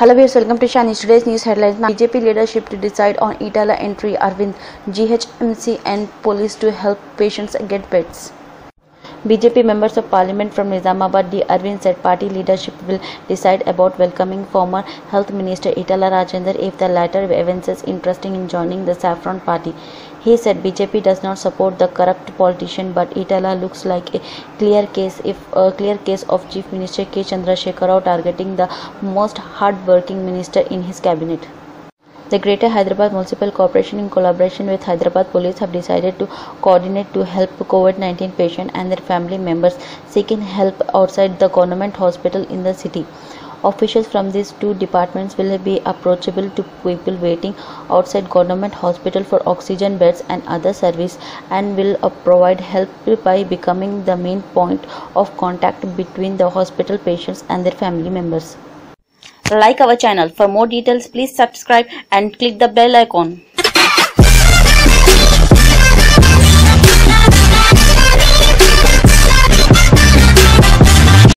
Hello viewers, welcome to Shah News. Today's news headlines. BJP leadership to decide on Etala entry. Arvind, GHMC and police to help patients get beds. BJP members of parliament from Nizamabad, D. Arvind said party leadership will decide about welcoming former health minister Etala Rajender if the latter evinces interest in joining the saffron party. He said BJP does not support the corrupt politician, but Etala looks like a clear case if a clear case of Chief Minister K. Chandrasekhar Rao targeting the most hard-working minister in his cabinet. The Greater Hyderabad Municipal Corporation, in collaboration with Hyderabad Police, have decided to coordinate to help COVID-19 patients and their family members seeking help outside the government hospital in the city. Officials from these two departments will be approachable to people waiting outside government hospital for oxygen beds and other service and will uh, provide help by becoming the main point of contact between the hospital patients and their family members. Like our channel. For more details, please subscribe and click the bell icon.